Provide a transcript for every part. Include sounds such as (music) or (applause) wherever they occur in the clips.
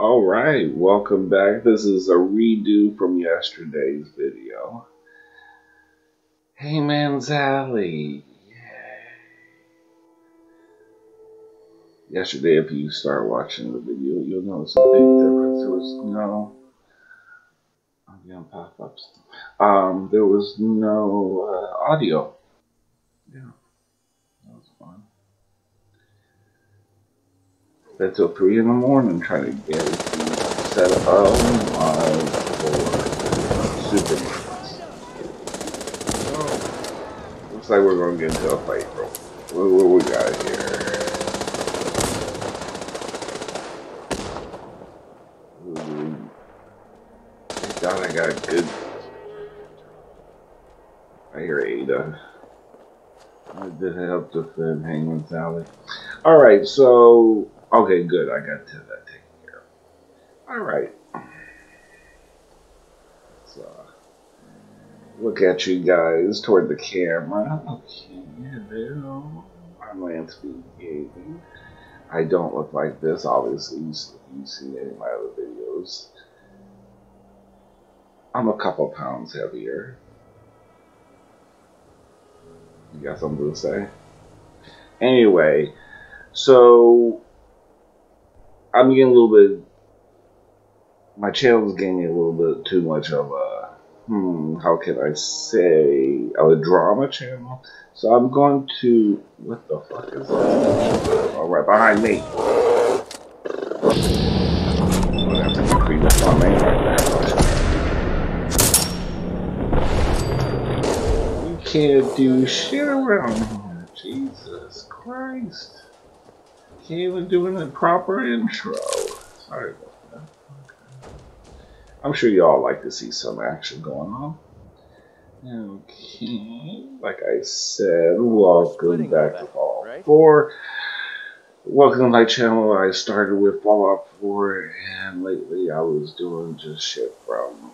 All right, welcome back. This is a redo from yesterday's video. Hangman's Alley. Yesterday, if you start watching the video, you'll notice a big difference. There was no, I'm getting pop-ups. Um, there was no uh, audio. Yeah, that was fun. Until three in the morning trying to get set up. Oh my. Superman. Oh. Looks like we're going to get into a fight, bro. What, what we got here? God I got a good. I hear Ada. I did help defend Hangman's Alley. Alright, so Okay, good. I got to that taken care of. All right. So, look at you guys toward the camera. Okay, hello. I'm Lance B. Gaming. I don't look like this, obviously. You've seen any of my other videos. I'm a couple pounds heavier. You got something to say? Anyway, so I'm getting a little bit. My channel's getting a little bit too much of a. Hmm, how can I say? A drama channel. So I'm going to. What the fuck is that? All right, behind me. You can't do shit around here. Jesus Christ can't even doing a proper intro. Sorry about that. Okay. I'm sure y'all like to see some action going on. Okay, like I said, welcome back to Fallout right? 4. Welcome to my channel. I started with Fallout 4, and lately I was doing just shit from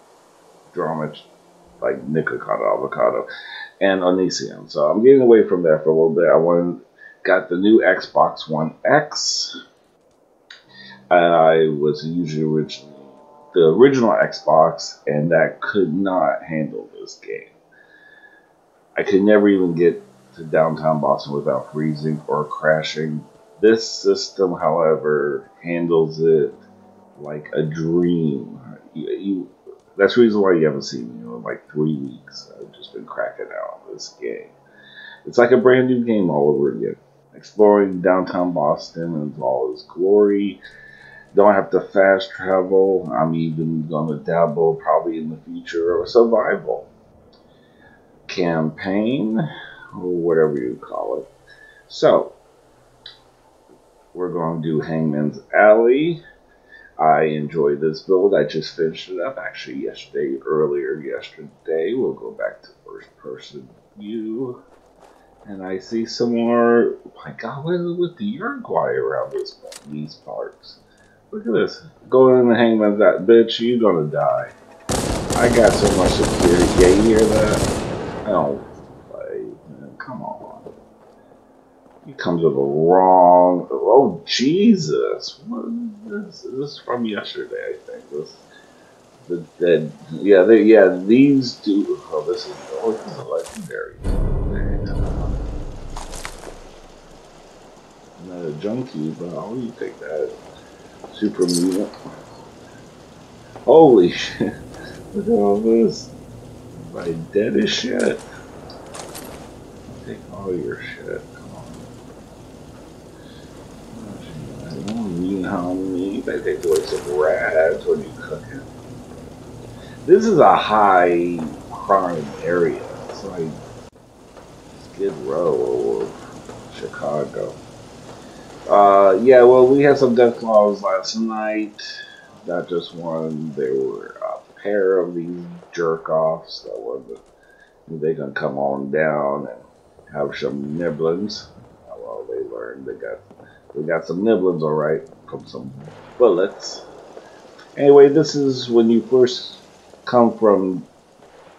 drama like Nikocado Avocado and Onision. So I'm getting away from that for a little bit. I wanted got the new Xbox One X. I was usually originally the original Xbox, and that could not handle this game. I could never even get to downtown Boston without freezing or crashing. This system, however, handles it like a dream. You, you, that's the reason why you haven't seen me in like three weeks. I've just been cracking out on this game. It's like a brand new game all over again exploring downtown Boston in all its glory. Don't have to fast travel. I'm even going to dabble probably in the future of survival campaign or whatever you call it. So, we're going to do Hangman's Alley. I enjoyed this build. I just finished it up actually yesterday, earlier yesterday. We'll go back to first person view. And I see some more. My God, what is with the Uruguay around this these parks? Look at this. Going in the hangman that bitch, You're gonna die. I got so much security. Yeah, you hear that? Oh. Man, come on. He comes with a wrong. Oh Jesus! What is this? This is from yesterday, I think. This. The dead. Yeah, they, yeah. These do. Oh, this is. Oh, this is a not a junkie, but I'll you take that. Super mutant. Holy (laughs) shit. Look at all this. My dead as shit. Take all your shit. Come on. I don't mean how many. They take some rats when you cook cooking. This is a high crime area. It's like Skid Row or Chicago. Uh, yeah, well, we had some Deathclaws last night. Not just one. There were a pair of these jerk-offs that were the, they can come on down and have some nibblings. Well, they learned they got they got some nibblings, all right, from some bullets. Anyway, this is when you first come from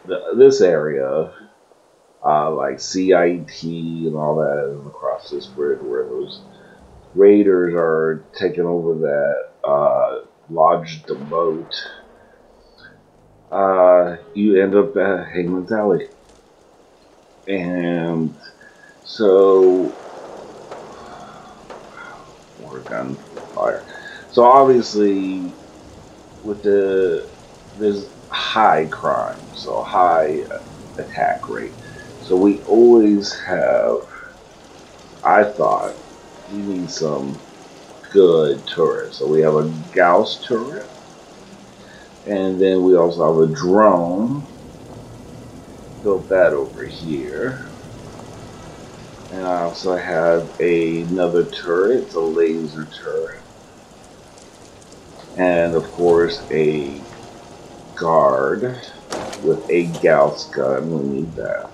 the, this area, uh, like CIT and all that, across this bridge where those raiders are taking over that uh, lodged the boat, uh, you end up at Hangman's Alley. And so, more gunfire. So obviously, with the there's high crime, so high attack rate. So we always have. I thought we need some good turrets. So we have a Gauss turret, and then we also have a drone. Built that over here. And I also have a, another turret, it's a laser turret. And of course a guard with a Gauss gun, we need that.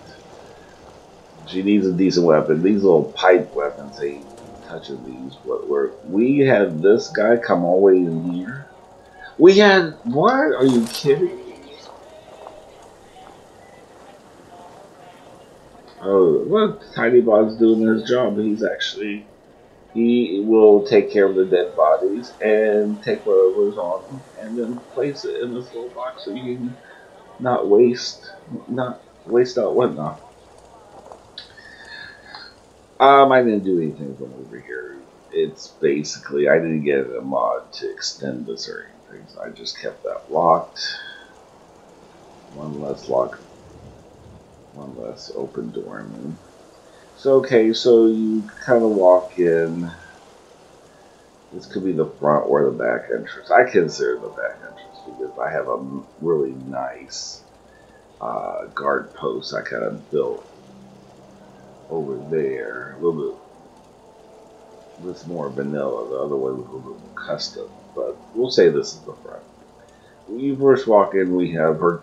She needs a decent weapon. These little pipe weapons ain't touching these. What work? We had this guy come all the way in here. We had what? Are you kidding? Oh, what Tiny Bot's doing his job. He's actually he will take care of the dead bodies and take whatever's on them and then place it in this little box so you can not waste not waste out whatnot. Um, I didn't do anything from over here. It's basically I didn't get a mod to extend this or anything, so I just kept that locked. One less lock, one less open door. I mean. So okay, so you kind of walk in. This could be the front or the back entrance. I consider the back entrance because I have a really nice uh, guard post I kind of built over there. A little bit this more vanilla. The other one was a little bit more custom. But we'll say this is the front. When you first walk in, we have her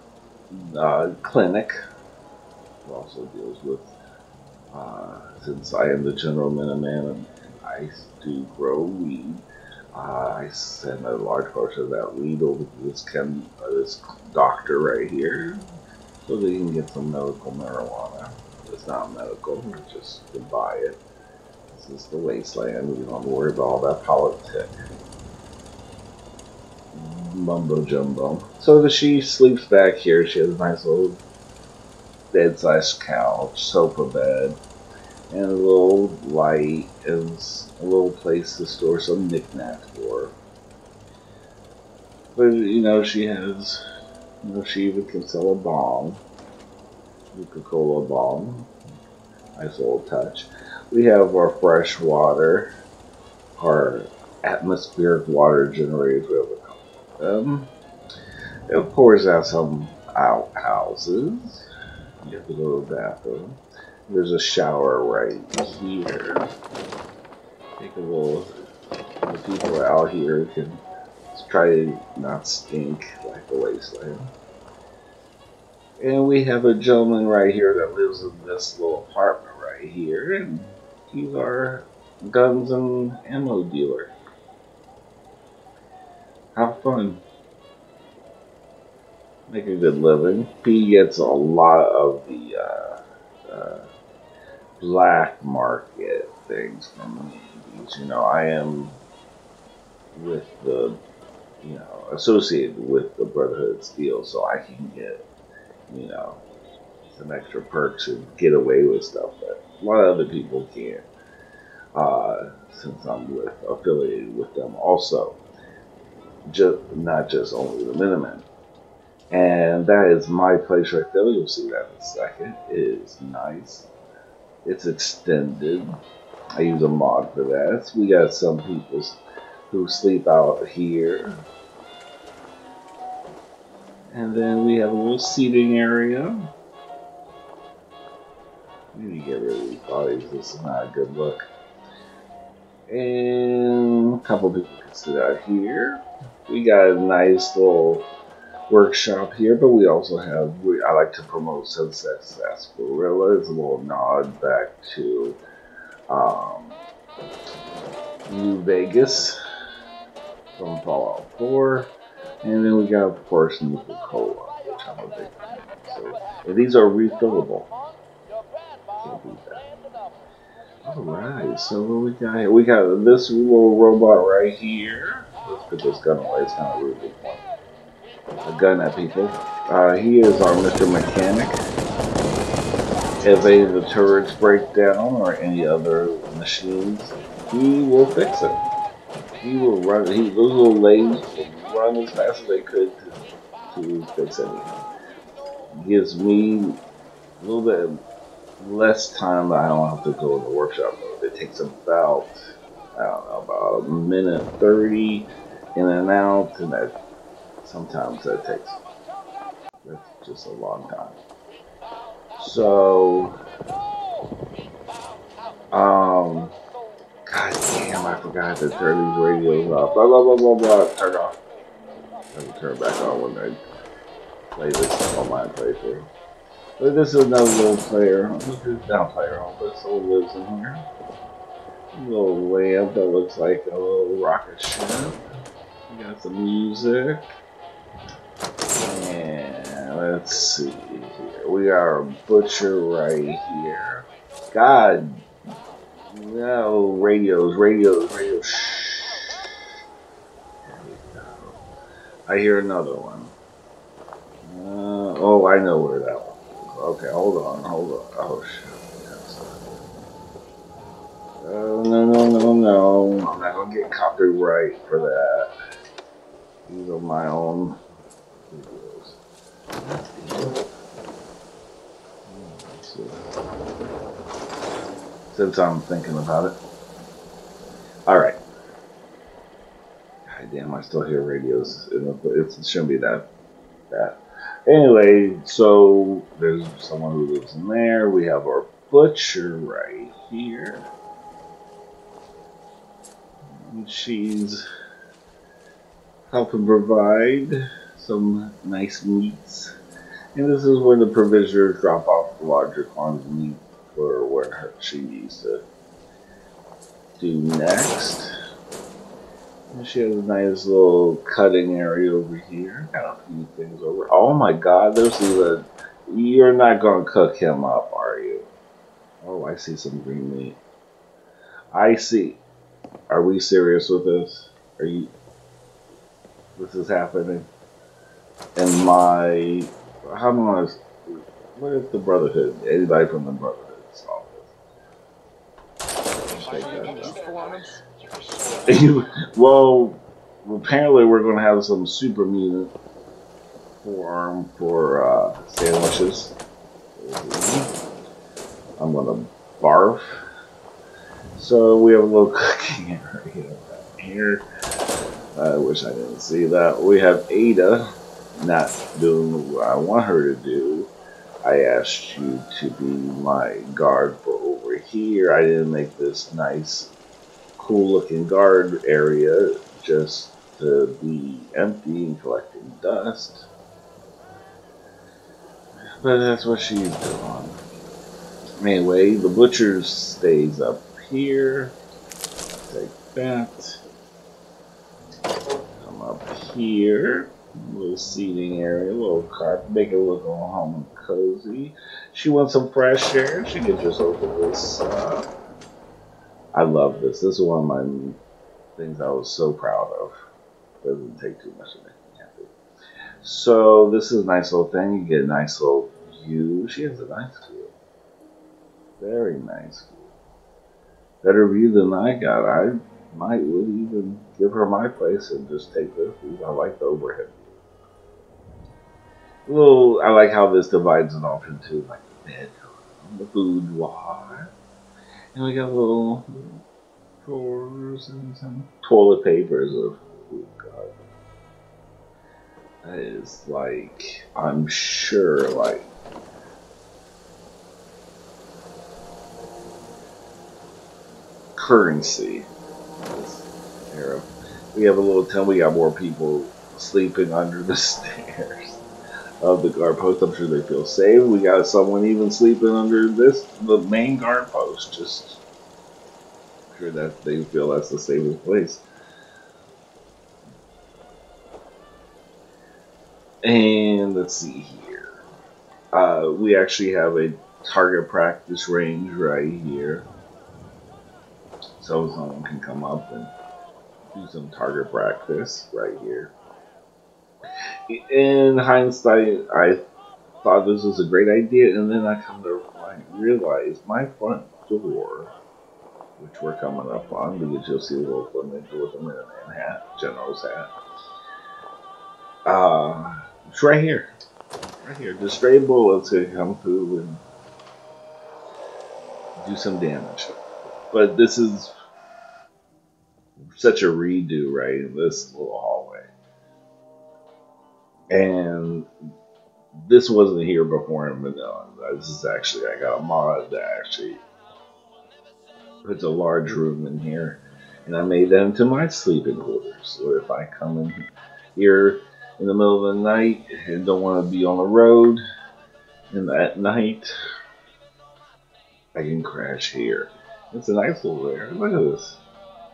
uh, clinic. It also deals with, uh, since I am the general Minuteman and I do grow weed, uh, I send a large portion of that weed over to this, chem, uh, this doctor right here so they can get some medical marijuana. It's not medical, just to buy it. This is the wasteland. You don't have to worry about all that politics. Mumbo jumbo. So she sleeps back here. She has a nice little bed-sized couch, sofa bed, and a little light and a little place to store some knickknacks for. But, you know, she has, you know, she even can sell a bong. Coca-Cola bong. Nice little touch. We have our fresh water, our atmospheric water generators. We have a couple of them. of course, have some outhouses. You have to the bathroom. There's a shower right here. Take a little. The people out here can try to not stink like the wasteland. And we have a gentleman right here that lives in this little apartment right here, and he's our guns and ammo dealer. Have fun. Make a good living. He gets a lot of the uh, uh, black market things from me. You know, I am with the, you know, associated with the Brotherhood Steel, so I can get you know, some extra perks and get away with stuff that a lot of other people can't. Uh, since I'm with affiliated with them also, just not just only the Minutemen. And that is my place right there. You'll see that in a second. It is nice. It's extended. I use a mod for that. We got some people who sleep out here and then we have a little seating area. We need to get rid of these bodies. This is not a good look. And a couple people can sit out here. We got a nice little workshop here, but we also have, we, I like to promote Sunset Sarsaparilla. It's a little nod back to um, New Vegas from Fallout 4. And then we got, of course, Nuka Cola, which I'm a big fan So, and these are refillable. Alright, so what we got here? We got this little robot right here. let's put this gun away. It's of rude to point a gun at people. Uh, he is our Mr. Mechanic. If any of the turrets break down or any other machines, he will fix it. He will run. He those little legs run as fast as they could to, to fix anything. Gives me a little bit less time that I don't have to go in the workshop mode. It takes about I don't know about a minute thirty in and out, and that sometimes that takes that's just a long time. So, um, God damn, I forgot to turn these radios off. Blah blah blah blah blah. Turn off. Me turn it back on when I play this on my playthrough. But this is another little player. This is player on, but someone lives in here. A little lamp that looks like a little rocket ship. We got some music. And let's see here. We got our butcher right here. God. No, radios, radios, radios. Shh. There we go. I hear another one. Uh, oh, I know where that one is. Okay, hold on, hold on. Oh, shit. Yes. Oh, no, no, no, no. I'm not going to get copyright for that. These are my own videos. Since I'm thinking about it. Alright. God damn, I still hear radios. It shouldn't be that bad. Anyway, so there's someone who lives in there. We have our butcher right here. And she's helping provide some nice meats. And this is where the provisioners drop off the larger quantities meat for what she needs to do next. She has a nice little cutting area over here. Got a few things over. Oh my god, there's even. You're not gonna cook him up, are you? Oh, I see some green meat. I see. Are we serious with this? Are you. This is happening? And my. How much. What is the Brotherhood? Anybody from the Brotherhood? (laughs) well, apparently we're going to have some super mutant form for uh, sandwiches. I'm going to barf. So we have a little cooking (laughs) area here. I wish I didn't see that. We have Ada not doing what I want her to do. I asked you to be my guard for over here. I didn't make this nice, cool looking guard area just to be empty and collecting dust. But that's what she's doing. Anyway, the butcher stays up here. Take that. Come up here little seating area, little carpet, make it look all home and cozy. She wants some fresh air. She can just open this. Uh, I love this. This is one of my things I was so proud of. Doesn't take too much to make me happy. So this is a nice little thing. You get a nice little view. She has a nice view. Very nice view. Better view than I got. I might would even give her my place and just take this view. I like the overhead little, I like how this divides it off into like the bedroom, the boudoir, and we got little drawers and some toilet papers of oh god. That is like I'm sure like currency. This era. We have a little town. We got more people sleeping under the (laughs) stairs of the guard post. I'm sure they feel safe. We got someone even sleeping under this, the main guard post. Just sure that they feel that's the safest place. And let's see here. Uh, we actually have a target practice range right here. So someone can come up and do some target practice right here. In hindsight, I thought this was a great idea, and then I come to realize my front door, which we're coming up on, because you'll see a little flamingo with a Minuteman hat, General's hat. Uh, it's right here. Right here. The stray bullets could come through and do some damage. But this is such a redo, right, in this little hallway. And this wasn't here before in vanilla. This is actually, I got a mod that actually puts a large room in here. And I made that into my sleeping quarters. So if I come in here in the middle of the night and don't want to be on the road and at night, I can crash here. It's a nice little area. Look at this.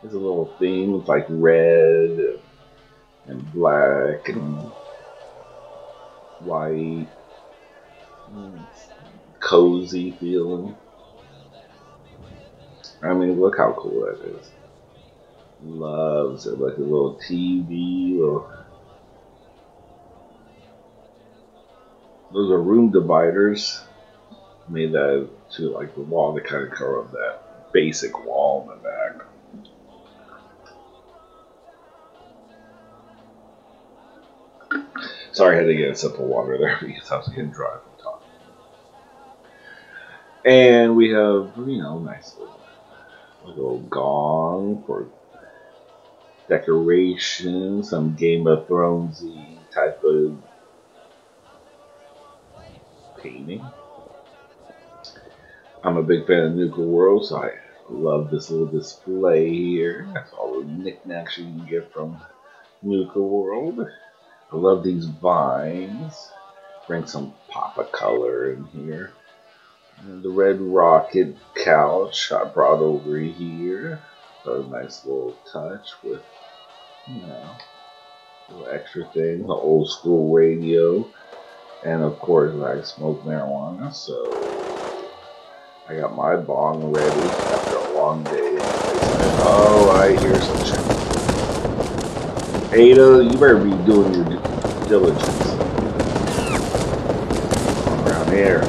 It's a little theme. It's like red and black and white. Cozy feeling. I mean, look how cool that is. Loves it. Like a little TV. Little... Those are room dividers. Made that to like the wall to kind of cover up that basic wall in the back. Sorry, I had to get a sip of water there (laughs) because I was getting dry from talking. And we have, you know, nice little, little gong for decoration, some Game of Thronesy type of painting. I'm a big fan of Nuka World, so I love this little display here. That's all the knickknacks you can get from Nuka World. I love these vines. Bring some pop of color in here. And the Red Rocket couch I brought over here. A nice little touch with, you know, little extra thing. The old school radio. And of course, I smoke marijuana, so I got my bong ready after a long day. Oh, I hear some. Ada, you better be doing your diligence. Around here.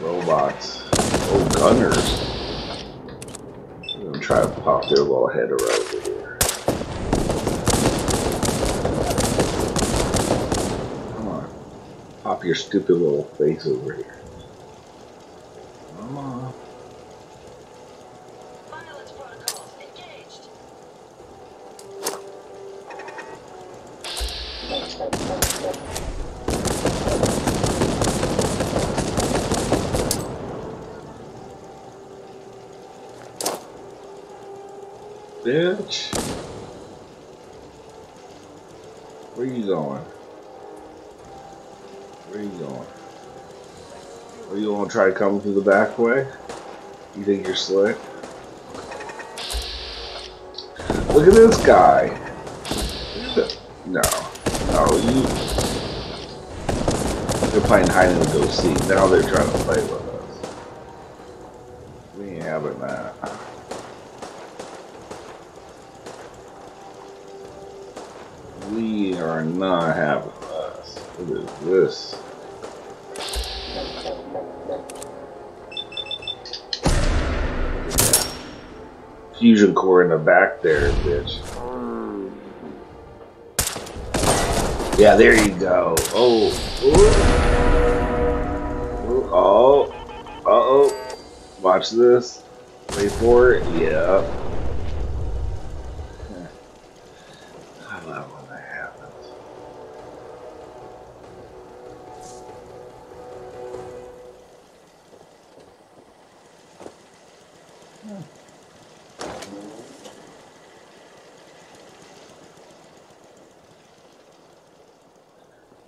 Robots. Oh, gunners. I'm gonna try to pop their little head around here. Come on. Pop your stupid little face over here. Bitch. Where you going? Where you going? Are you gonna try to come through the back way? You think you're slick? Look at this guy. No. No, you... They're playing hide and go seek. Now they're trying to play with us. We ain't having that. We are not having this. What is this? Fusion core in the back there, bitch. Yeah, there you go. Oh. Ooh. Oh. Uh-oh. Watch this. Wait for it. Yeah.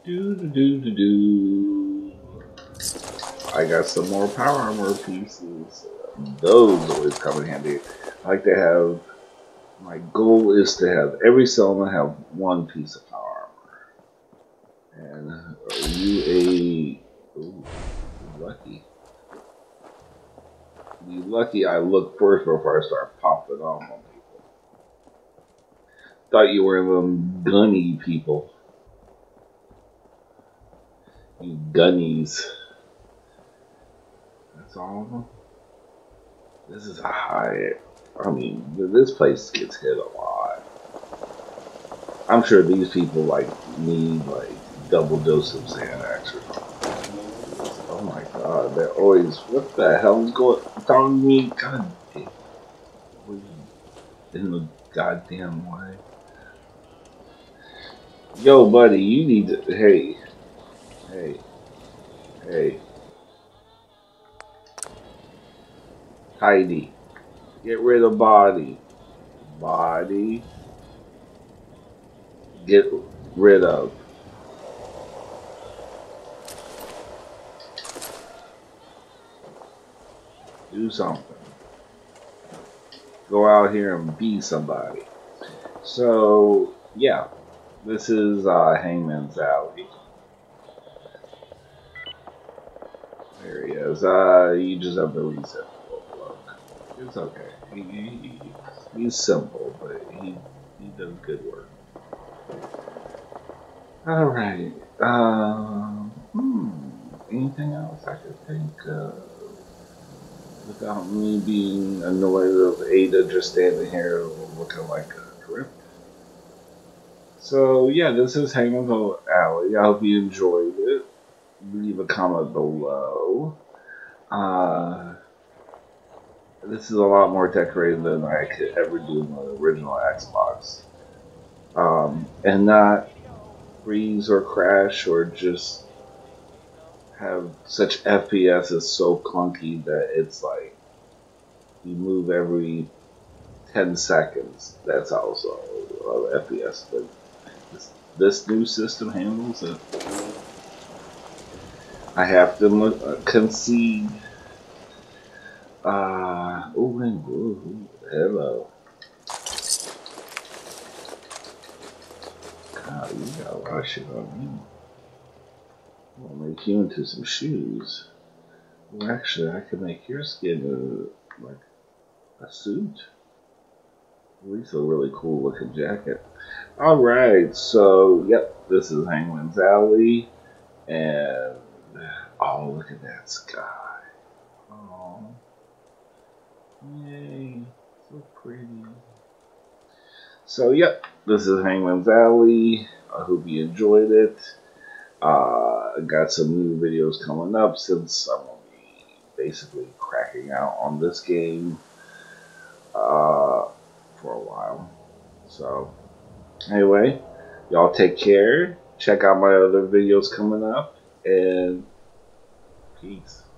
Do do do do. I got some more power armor pieces. Those always come in handy. I like to have. My goal is to have every settlement have one piece of power armor. And are you a ooh, lucky? You Lucky I look first before I start popping off on people. Thought you were them gunny people. Gunnies. That's all of them. This is a high. I mean, this place gets hit a lot. I'm sure these people like need like double dose of Xanax or. Oh my god, they're always. What the hell's going on me? God damn. In the goddamn way. Yo, buddy, you need to. Hey. Hey. Hey. Heidi. Get rid of body. Body. Get rid of. Do something. Go out here and be somebody. So, yeah. This is uh, Hangman's Alley. He. Uh, you just have to reset it's okay. He, he, he's simple, but he he does good work. All right. Um, hmm. Anything else I could think of without me being annoyed of Ada just standing here looking like a drip? So yeah, this is Hangman's Alley. I hope you enjoyed. Leave a comment below. Uh, this is a lot more decorated than I could ever do in the original Xbox. Um, and not freeze or crash or just have such FPS is so clunky that it's like you move every 10 seconds. That's also FPS, but this, this, new system handles it. I have to uh, concede uh, ooh, ooh, hello. God, you got a lot of shit on you. I'll make you into some shoes. Well, actually, I could make your skin a, like a suit. At least a really cool looking jacket. Alright, so, yep, this is Hangman's Alley. And, oh, look at that sky. Oh. Yay, so pretty. So, yep, this is Hangman's Alley. I hope you enjoyed it. Uh, got some new videos coming up since I'm going to be basically cracking out on this game uh, for a while. So, anyway, y'all take care. Check out my other videos coming up. And peace.